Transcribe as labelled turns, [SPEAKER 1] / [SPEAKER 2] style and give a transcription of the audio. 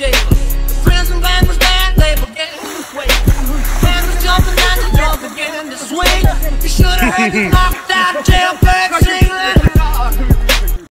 [SPEAKER 1] jailer. The prison was bad, they were getting away. Man was jumping and jumping, getting to swing. You should have heard knocked out jail.